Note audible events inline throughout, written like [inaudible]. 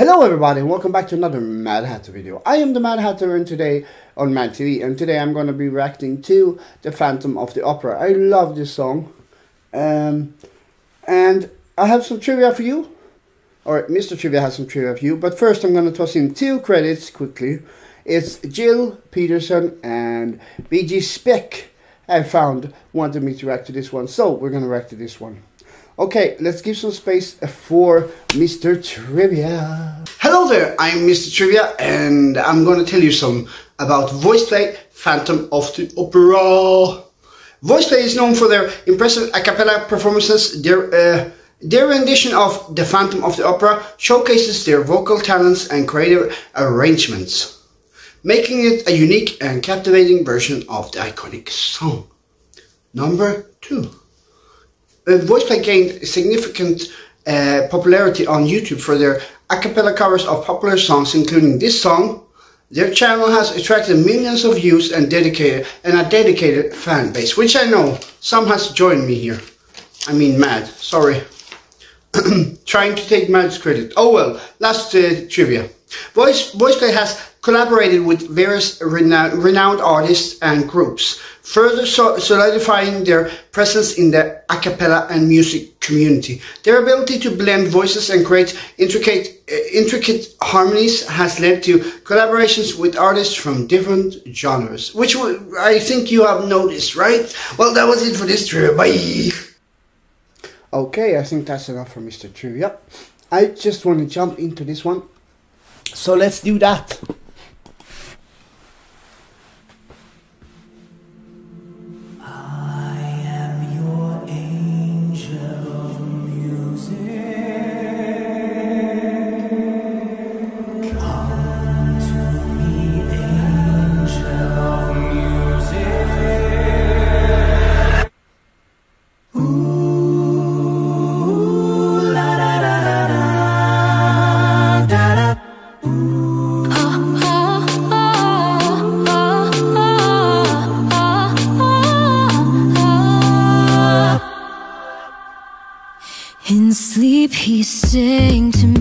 Hello everybody welcome back to another Mad Hatter video. I am the Mad Hatter and today on Mad TV and today I'm going to be reacting to The Phantom of the Opera. I love this song um, and I have some trivia for you. Or Mr. Trivia has some trivia for you but first I'm going to toss in two credits quickly. It's Jill Peterson and BJ Speck I found wanted me to react to this one so we're going to react to this one. Okay, let's give some space for Mr. Trivia. Hello there, I'm Mr. Trivia and I'm going to tell you some about VoicePlay Phantom of the Opera. VoicePlay is known for their impressive a cappella performances. Their, uh, their rendition of The Phantom of the Opera showcases their vocal talents and creative arrangements, making it a unique and captivating version of the iconic song. Number two. Uh, VoicePlay gained significant uh, popularity on YouTube for their a cappella covers of popular songs, including this song. Their channel has attracted millions of views and dedicated and a dedicated fan base, which I know some has joined me here. I mean, Mad. Sorry, [clears throat] trying to take Mad's credit. Oh well. Last uh, trivia. Voice VoicePlay has collaborated with various renowned, artists and groups, further so solidifying their presence in the a cappella and music community. Their ability to blend voices and create intricate, uh, intricate harmonies has led to collaborations with artists from different genres, which I think you have noticed, right? Well, that was it for this trivia. Bye! Okay, I think that's enough for Mr. Trivia. I just want to jump into this one. So let's do that. In sleep he sang to me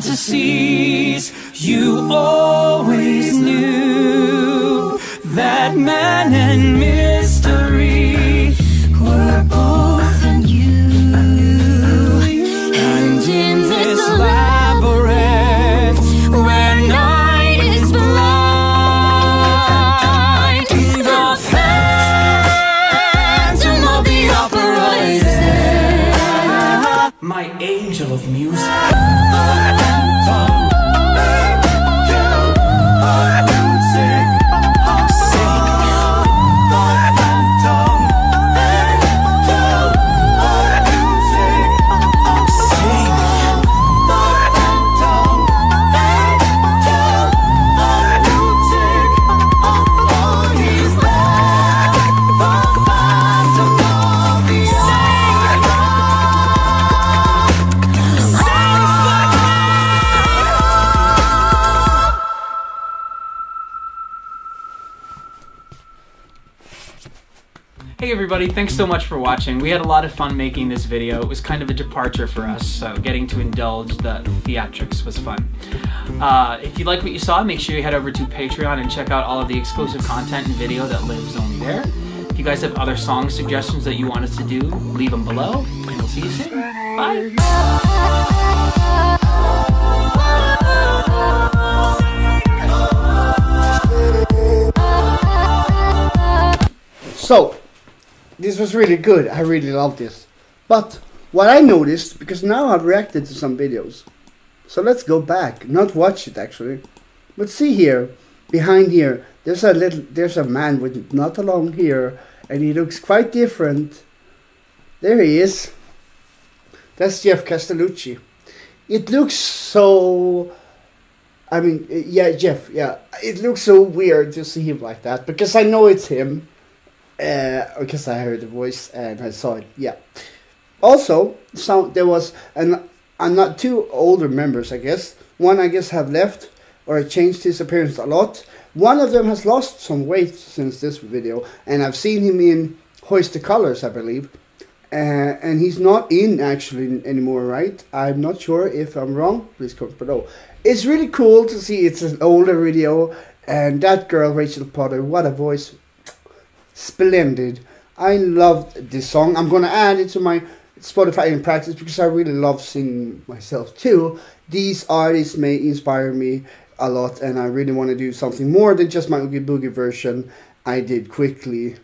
fantasies you always knew that man and mystery Hey everybody, thanks so much for watching. We had a lot of fun making this video. It was kind of a departure for us, so getting to indulge the theatrics was fun. Uh, if you like what you saw, make sure you head over to Patreon and check out all of the exclusive content and video that lives only there. If you guys have other song suggestions that you want us to do, leave them below, and we'll see you soon. Bye! So, this was really good. I really loved this. But what I noticed, because now I've reacted to some videos. So let's go back, not watch it actually. But see here, behind here, there's a little, there's a man with not a long hair, and he looks quite different. There he is. That's Jeff Castellucci. It looks so. I mean, yeah, Jeff. Yeah, it looks so weird to see him like that because I know it's him because I guess I heard the voice and I saw it. Yeah. Also, some there was an I'm not two older members. I guess one I guess have left or changed his appearance a lot. One of them has lost some weight since this video, and I've seen him in Hoist the Colors, I believe. Uh, and he's not in actually anymore, right? I'm not sure if I'm wrong. Please comment below. It's really cool to see it's an older video, and that girl Rachel Potter, what a voice! Splendid. I loved this song. I'm gonna add it to my Spotify in practice because I really love singing myself too. These artists may inspire me a lot, and I really want to do something more than just my Oogie Boogie version I did quickly.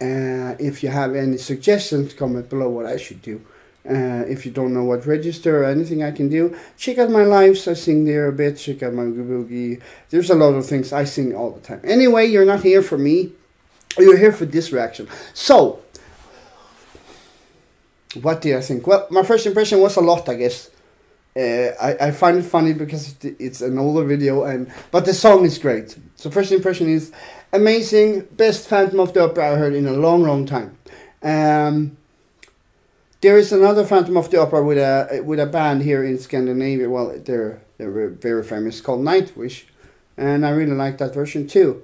Uh, if you have any suggestions, comment below what I should do. Uh, if you don't know what register or anything I can do, check out my lives. I sing there a bit. Check out my Oogie Boogie. There's a lot of things I sing all the time. Anyway, you're not here for me. You're here for this reaction. So, what did I think? Well, my first impression was a lot, I guess. Uh, I, I find it funny because it's an older video, and but the song is great. So first impression is amazing, best Phantom of the Opera I heard in a long, long time. Um, there is another Phantom of the Opera with a with a band here in Scandinavia. Well, they're they're very famous called Nightwish, and I really like that version too.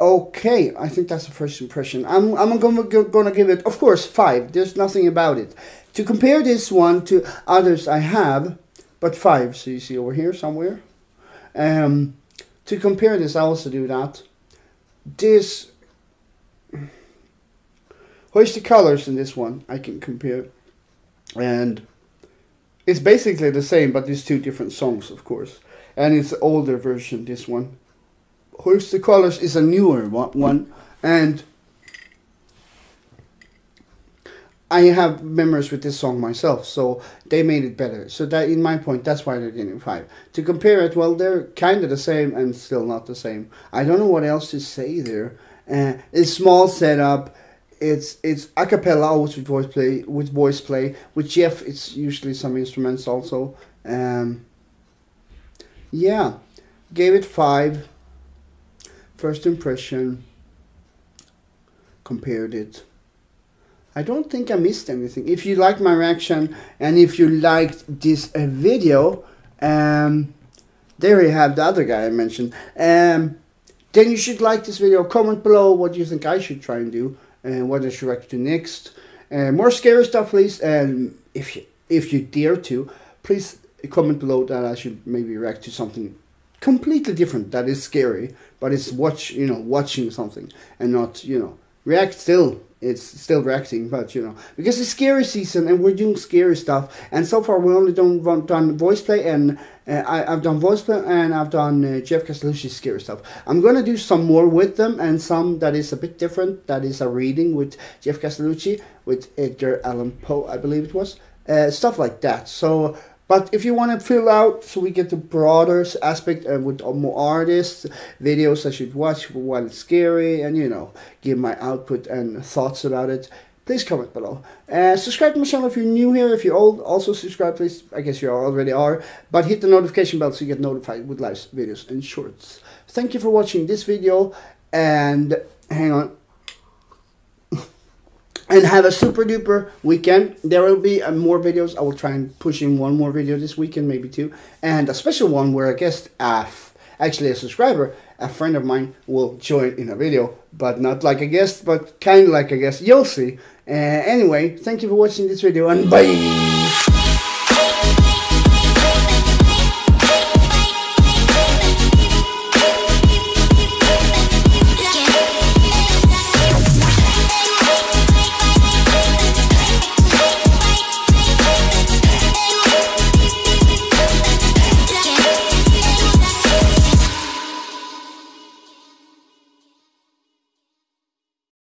Okay, I think that's the first impression. I'm I'm gonna gonna give it, of course, five. There's nothing about it. To compare this one to others I have, but five. So you see over here somewhere. Um, to compare this, I also do that. This Hoist the Colors in this one I can compare, and it's basically the same, but there's two different songs, of course, and it's older version. This one. Hoist the Colors is a newer one, and I have memories with this song myself, so they made it better. So that, in my point, that's why they're getting five. To compare it, well, they're kind of the same and still not the same. I don't know what else to say there. Uh, it's small setup. It's it's a cappella always with VoicePlay. With VoicePlay with Jeff, it's usually some instruments also. Um, yeah, gave it five first impression, compared it. I don't think I missed anything. If you liked my reaction and if you liked this uh, video, um, there you have the other guy I mentioned. Um, then you should like this video. Comment below what you think I should try and do and what I should react to next. Uh, more scary stuff, please. And if you, if you dare to, please comment below that I should maybe react to something completely different. That is scary but it's watch you know watching something and not you know react still it's still reacting but you know because it's scary season and we're doing scary stuff. And so far we only done done VoicePlay and uh, I, I've done VoicePlay and I've done uh, Jeff Castellucci's scary stuff. I'm gonna do some more with them and some that is a bit different. That is a reading with Jeff Castellucci with Edgar Allan Poe I believe it was uh, stuff like that. So but if you want to fill out so we get the broader aspect and with more artists, videos I should watch while it's scary, and you know, give my output and thoughts about it, please comment below. Uh, subscribe to my channel if you're new here. If you're old, also subscribe, please. I guess you already are. But hit the notification bell so you get notified with live videos and shorts. Thank you for watching this video, and hang on and have a super duper weekend. There will be uh, more videos. I will try and push in one more video this weekend, maybe two, and a special one where a guest, uh, actually a subscriber, a friend of mine will join in a video, but not like a guest, but kind of like a guest. You'll see. Uh, anyway, thank you for watching this video and bye!